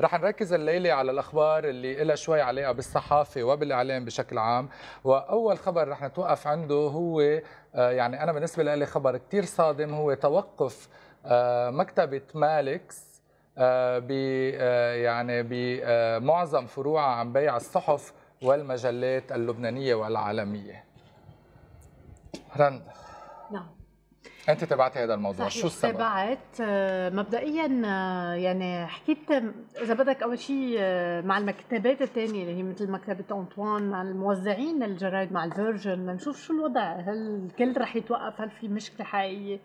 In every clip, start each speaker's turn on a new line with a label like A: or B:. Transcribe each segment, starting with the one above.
A: رح نركز الليلة على الأخبار اللي لها شوي علاقه بالصحافة وبالإعلام بشكل عام. وأول خبر رح نتوقف عنده هو آه، يعني أنا بالنسبة لي خبر كثير صادم هو توقف آه، مكتبة مالكس آه، ب يعني بمعظم فروعها عن بيع الصحف والمجلات اللبنانية والعالمية. رند
B: نعم.
A: انت تبعتي هذا الموضوع شو السبب؟
B: تبعت آه، مبدئيا آه، يعني حكيت إذا بدك أول شيء آه، مع المكتبات الثانية اللي هي مثل مكتبة أنطوان مع الموزعين الجرايد مع ال Virgin لنشوف شو الوضع هل الكل رح يتوقف هل في مشكلة حقيقية؟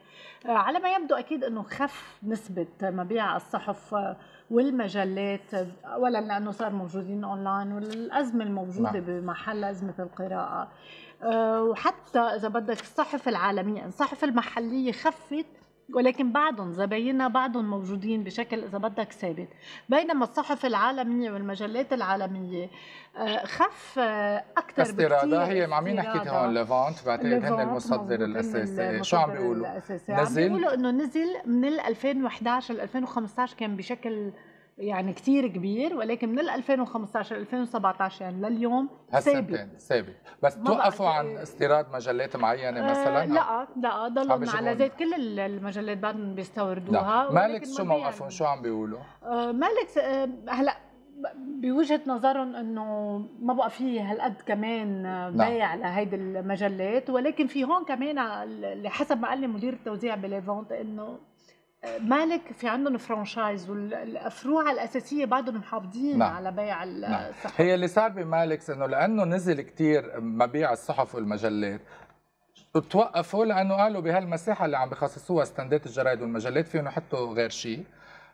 B: على ما يبدو أكيد إنه خف نسبة مبيع الصحف والمجلات اولا لأنه صار موجودين أونلاين والأزمة الموجودة نعم. بمحل أزمة القراءة. آه، وحتى إذا بدك الصحف العالمية الصحف المحلية خفت ولكن بعضهم زبايننا بعضهم موجودين بشكل إذا بدك ثابت. بينما الصحف العالمية والمجلات العالمية آه، خف آه، أكثر
A: استيرادها هي مع مين حكيت هون ليفانت بعتقد هن المصدر الأساسي. شو عم بيقولوا؟
B: نزل؟ عم بيقولوا إنه نزل من 2011 ل 2015 كان بشكل يعني كثير كبير ولكن من 2015 ل 2017 يعني لليوم ثابت
A: ثابت بس توقفوا عن استيراد مجلات معينة آه، مثلا؟
B: لا لا ضلوا على ذات كل المجلات بعدهم بيستوردوها
A: مالكس شو موقفهم؟ شو عم بيقولوا؟
B: آه مالكس آه هلا بوجهة نظرهم إنه ما بقى في هالقد كمان نعم. بيع لهيدي المجلات ولكن في هون كمان اللي حسب ما قال لي مدير التوزيع بليفونت إنه مالكس في عندهم franchise والفروع الأساسية بعدهم محافظين نعم. على بيع نعم. الصحف
A: هي اللي صار بمالكس إنه لأنه نزل كثير مبيع الصحف والمجلات توقفوا لأنه قالوا بهالمساحة اللي عم بخصصوها ستاندات الجرايد والمجلات فيهم يحطوا غير شيء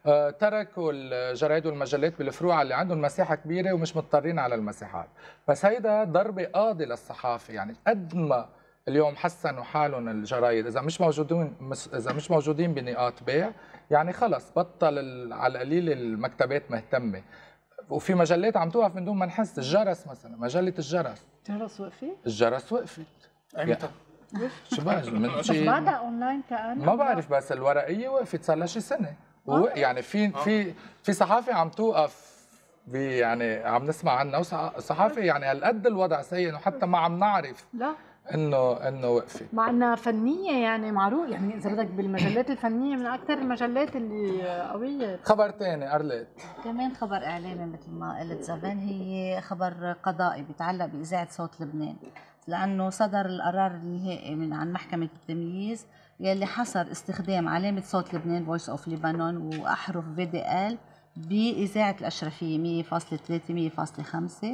A: آه، تركوا الجرايد والمجلات بالفروع اللي عندهم مساحة كبيرة ومش مضطرين على المساحات بس هيدا ضربة قاضي للصحافة يعني قد ما اليوم حسنوا حالهم الجرايد. إذا مش موجودين إذا مش موجودين بنقاط بيع يعني خلص بطل على القليل المكتبات مهتمة. وفي مجلات عم توقف من دون ما نحس. الجرس مثلا مجلة الجرس.
B: الجرس وقفت؟
A: الجرس وقفت.
C: إمتى
A: شو بقى
B: من شيء بعدها أونلاين كان
A: ما بعرف بس الورقية وقفت. صار لها شي سنة. آه. يعني في آه. في في صحافة عم توقف يعني عم نسمع عنها وصحافه يعني هالقد الوضع سيء إنه حتى ما عم نعرف.
B: لا.
A: انه انه وقفت
B: مع إنها فنية يعني معروف يعني إذا بدك بالمجلات الفنية من أكثر المجلات اللي قوية.
A: خبر ثاني أرليت.
D: كمان خبر إعلامي مثل ما قلت زمان هي خبر قضائي بيتعلق بإذاعة صوت لبنان. لأنه صدر القرار النهائي من عن محكمة التمييز يلي حصر استخدام علامة صوت لبنان Voice of لبنان وأحرف VDL بإذاعة الأشرفية 100.3 100.5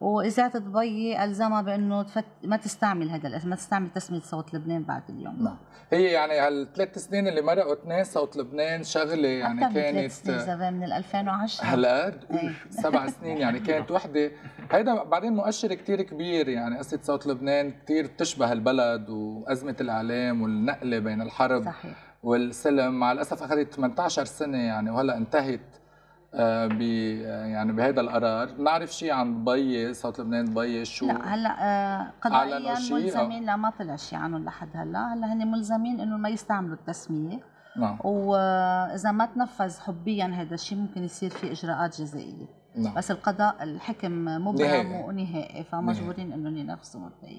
D: وإذاعة ضبيه ألزمها بأنه تفت... ما تستعمل هذا الاسم ما تستعمل تسمية صوت لبنان بعد اليوم.
A: نعم. هي يعني هالثلاث سنين اللي مرقوا اثنين صوت لبنان شغلة يعني
D: كانت سنين من 2010
A: هالقد سبع سنين يعني كانت وحدة. هيدا بعدين مؤشر كثير كبير يعني قصة صوت لبنان كثير بتشبه البلد وأزمة الإعلام والنقلة بين الحرب صحيح. والسلم. مع الأسف أخذت 18 سنة يعني وهلا انتهت. ب يعني بهذا القرار. نعرف شيء عن دبي صوت لبنان دبي شو؟
D: لا هلأ آه، قضائيا ملزمين لا ما طلع شيء عنهم لحد هلأ. هلأ هن ملزمين إنه ما يستعملوا التسمية. نعم. واذا ما تنفذ حبيا هذا الشيء ممكن يصير في إجراءات جزائية. نعم. بس القضاء الحكم مبرم ونهائي فمجبورين إنه ينفذوا مبدئيا